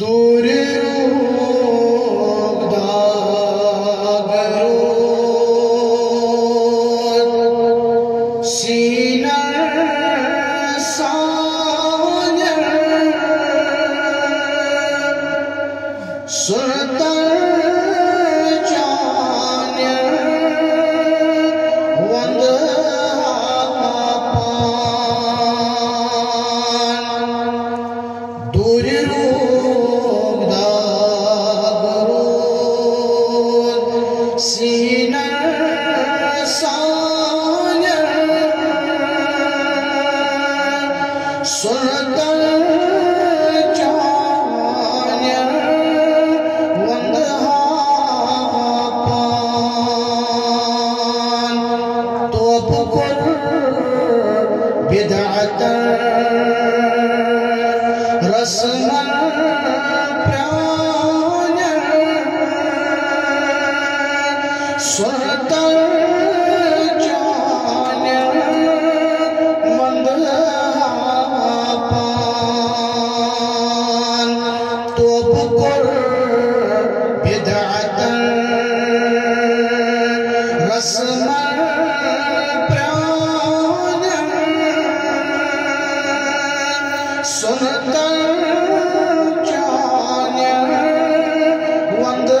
दूर रोग सुरतल चंदस प्य सुर சொன்ன வந்த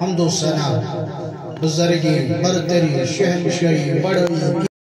حمد و ہم بزرگی برتری شہن شہری